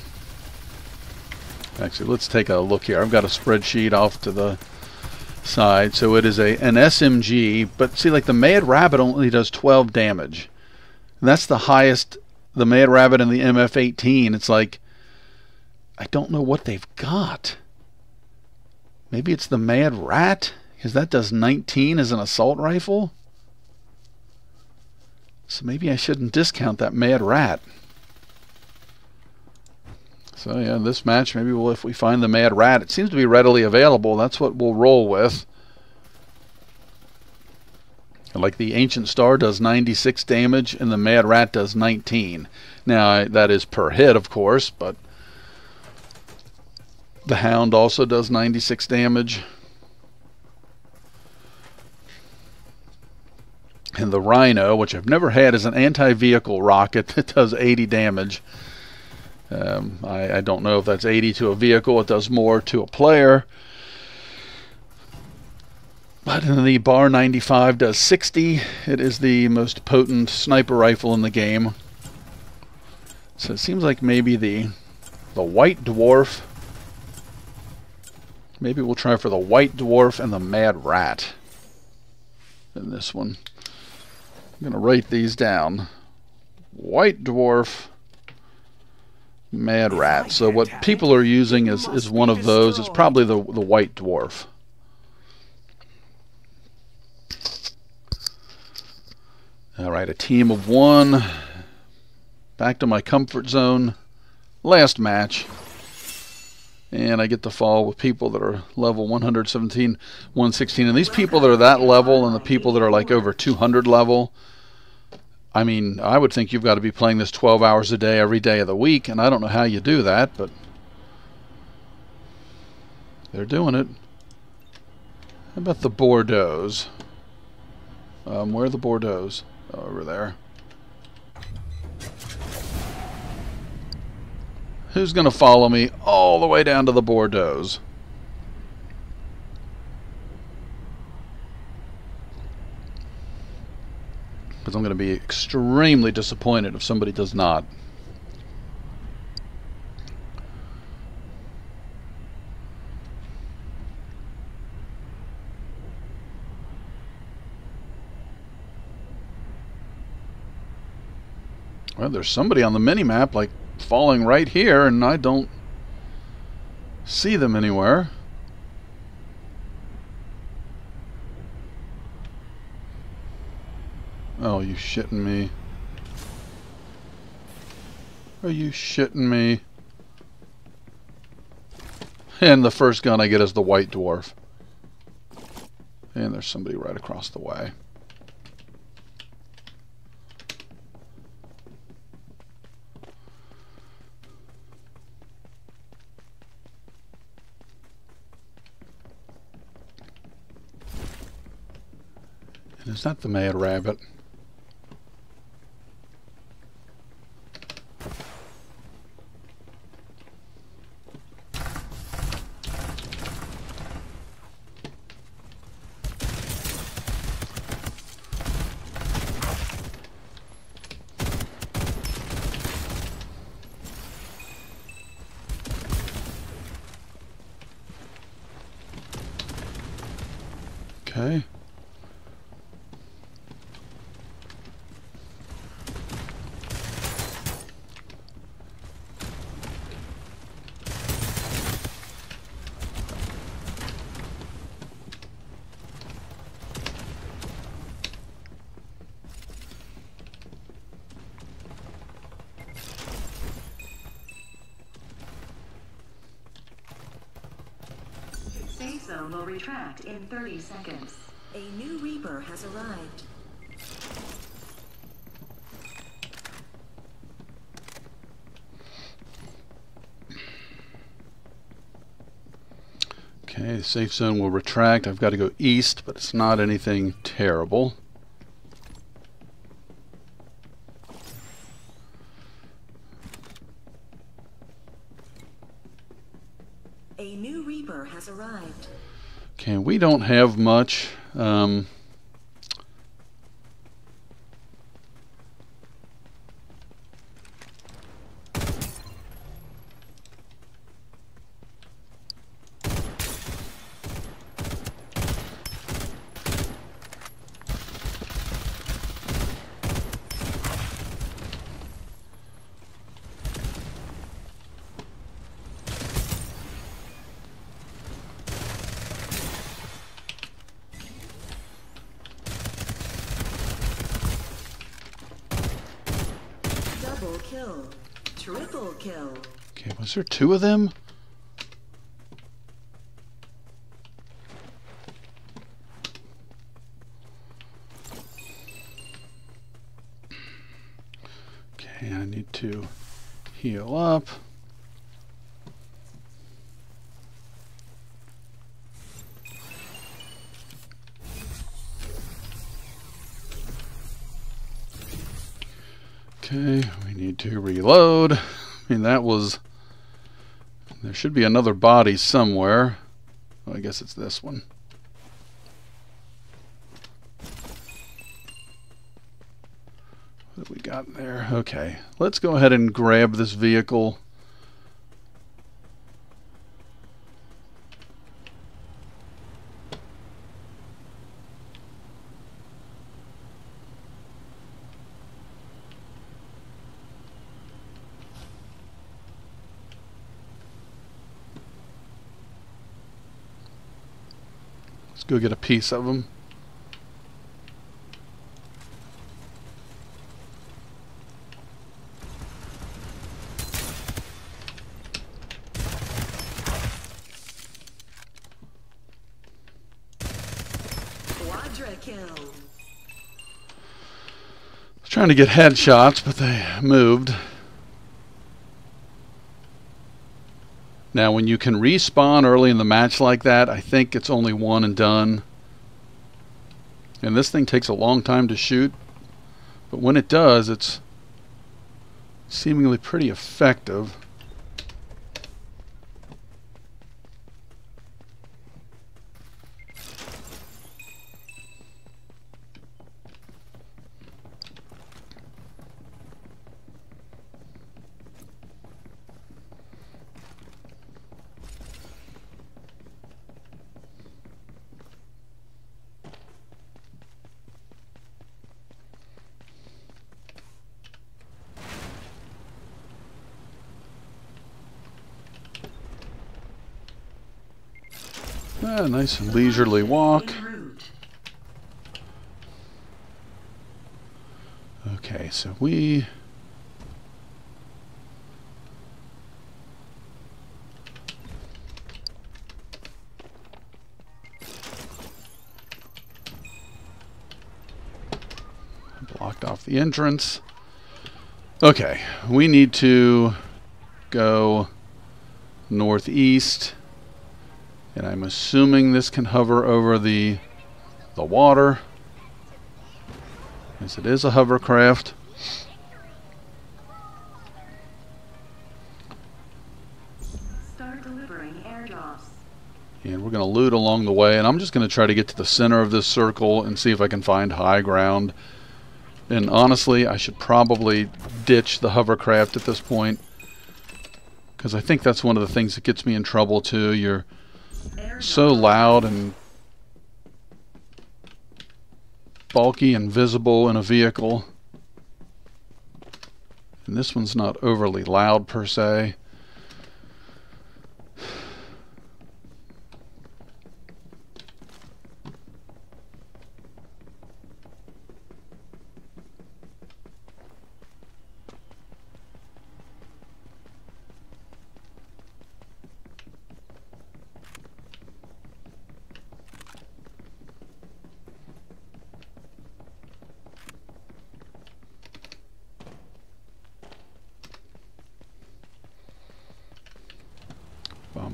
Actually, let's take a look here. I've got a spreadsheet off to the side. So it is a an SMG, but see, like the Mad Rabbit only does 12 damage. And that's the highest. The Mad Rabbit and the MF-18. It's like I don't know what they've got. Maybe it's the Mad Rat, because that does 19 as an assault rifle. So maybe I shouldn't discount that Mad Rat. So yeah, this match, maybe we'll, if we find the Mad Rat, it seems to be readily available. That's what we'll roll with. Like the Ancient Star does 96 damage, and the Mad Rat does 19. Now that is per hit, of course, but the Hound also does 96 damage. And the Rhino, which I've never had, is an anti-vehicle rocket <laughs> that does 80 damage. Um, I, I, don't know if that's 80 to a vehicle. It does more to a player. But in the Bar 95 does 60. It is the most potent sniper rifle in the game. So it seems like maybe the the White Dwarf. Maybe we'll try for the White Dwarf and the Mad Rat in this one. I'm going to write these down. White Dwarf Mad Rat. So what people are using is, is one of those. It's probably the, the White Dwarf. All right, a team of one. Back to my comfort zone. Last match. And I get to fall with people that are level 117, 116. And these people that are that level and the people that are like over 200 level, I mean, I would think you've got to be playing this 12 hours a day every day of the week, and I don't know how you do that, but they're doing it. How about the Bordeaux's? Um, where are the Bordeaux's? Oh, over there. Who's going to follow me all the way down to the Bordeaux? Because I'm going to be extremely disappointed if somebody does not. Well, there's somebody on the mini-map, like, falling right here, and I don't see them anywhere. Oh, you shitting me. Are you shitting me? And the first gun I get is the White Dwarf. And there's somebody right across the way. And is that the Mad Rabbit? Okay. Safe zone will retract in 30 seconds. A new Reaper has arrived. Okay, the safe zone will retract. I've got to go east, but it's not anything terrible. A new Reaper has arrived. Okay, we don't have much. Um, kill. Triple kill. Okay, was there two of them? Okay, I need to heal up. Okay, we need to reload. I mean, that was. Should be another body somewhere. Oh, I guess it's this one. What have we got there? Okay, let's go ahead and grab this vehicle. Go get a piece of them. Quadra kill. was trying to get headshots, but they moved. Now, when you can respawn early in the match like that, I think it's only one and done. And this thing takes a long time to shoot, but when it does, it's seemingly pretty effective. Ah, nice leisurely walk. Okay, so we blocked off the entrance. Okay, we need to go northeast, and I'm assuming this can hover over the the water. Yes, it is a hovercraft. Start delivering airdrops. And we're going to loot along the way. And I'm just going to try to get to the center of this circle and see if I can find high ground. And honestly, I should probably ditch the hovercraft at this point. Because I think that's one of the things that gets me in trouble too. You're. So loud and bulky and visible in a vehicle. And this one's not overly loud per se.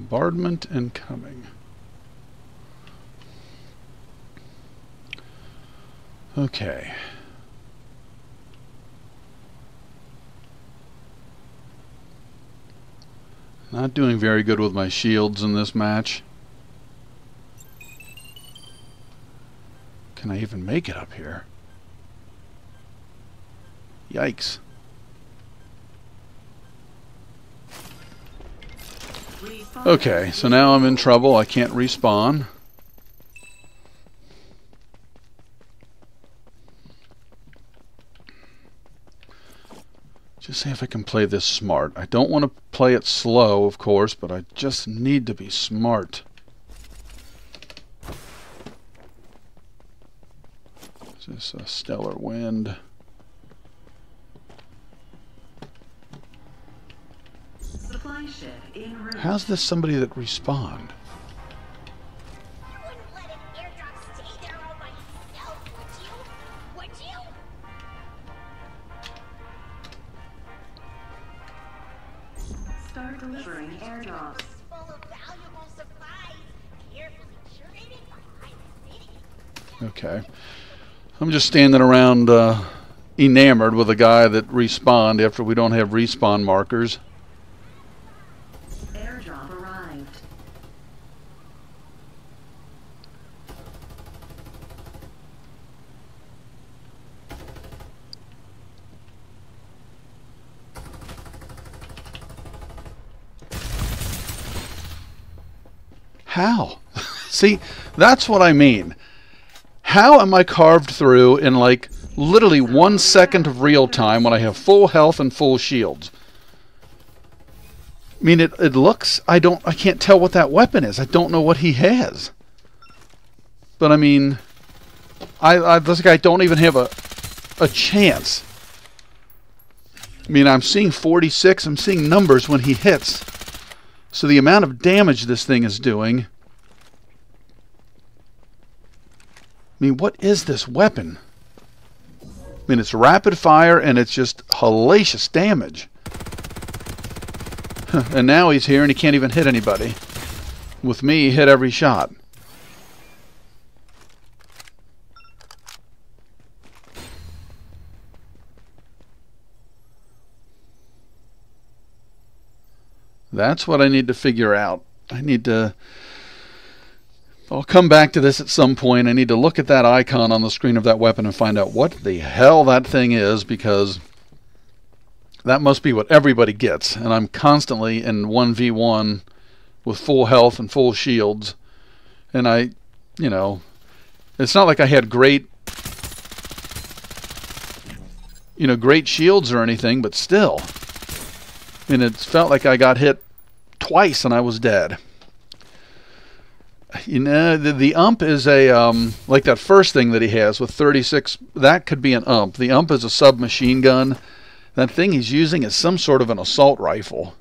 Bombardment incoming. Okay. Not doing very good with my shields in this match. Can I even make it up here? Yikes. Okay, so now I'm in trouble. I can't respawn. Just see if I can play this smart. I don't want to play it slow, of course, but I just need to be smart. Is this a stellar wind? en route. How's this somebody that respawned? You wouldn't let an airdrop stay there all by itself, would you? Would you? Start delivering airdrops. It's full of valuable supplies, carefully this somebody that city. Okay. I'm just standing around uh, enamored with a guy that respawned after we don't have respawn markers. Airdrop arrived. How? See, that's what I mean. How am I carved through in like literally one second of real time when I have full health and full shields? I mean, it, it looks, I don't, I can't tell what that weapon is. I don't know what he has. But I mean, I, I this guy don't even have a, a chance. I mean, I'm seeing 46, I'm seeing numbers when he hits. So the amount of damage this thing is doing. I mean, what is this weapon? I mean, it's rapid fire and it's just hellacious damage. <laughs> and now he's here and he can't even hit anybody. With me, he hit every shot. That's what I need to figure out. I need to. I'll come back to this at some point. I need to look at that icon on the screen of that weapon and find out what the hell that thing is because that must be what everybody gets. And I'm constantly in 1v1 with full health and full shields. And I, you know, it's not like I had great, you know, great shields or anything, but still. And it felt like I got hit twice and I was dead. You know, the, the ump is a um, like that first thing that he has with 36. That could be an ump. The ump is a submachine gun. That thing he's using is some sort of an assault rifle.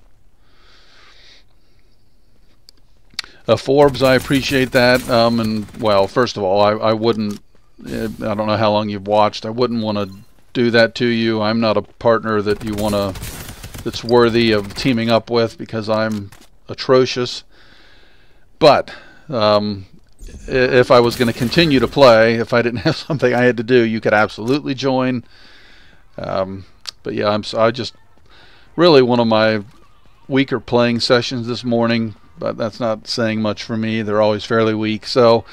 Uh, Forbes, I appreciate that. Um, and well, first of all, I, I wouldn't. eh, I don't know how long you've watched. I wouldn't want to do that to you. I'm not a partner that you want to that's worthy of teaming up with because I'm atrocious. But um, if I was going to continue to play, if I didn't <laughs> have something I had to do, you could absolutely join. Um, but yeah, I'm I just really one of my weaker playing sessions this morning, but that's not saying much for me. They're always fairly weak. So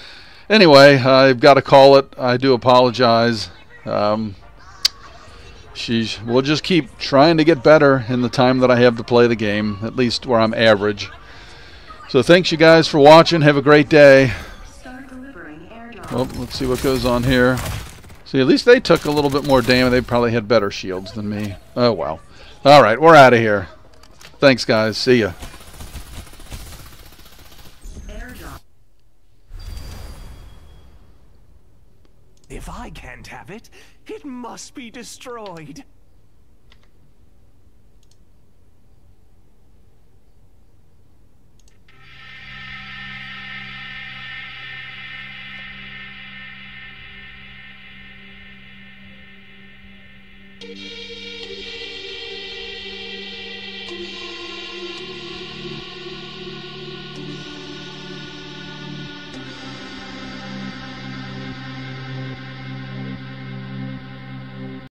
anyway, I've got to call it. I do apologize. Um, sheesh. We'll just keep trying to get better in the time that I have to play the game, at least where I'm average. So thanks you guys for watching. Have a great day. Start. Well, oh, let's see what goes on here. See, at least they took a little bit more damage. They probably had better shields than me. Oh, well. All right, we're out of here. Thanks, guys. See ya. If I can't have it, it must be destroyed.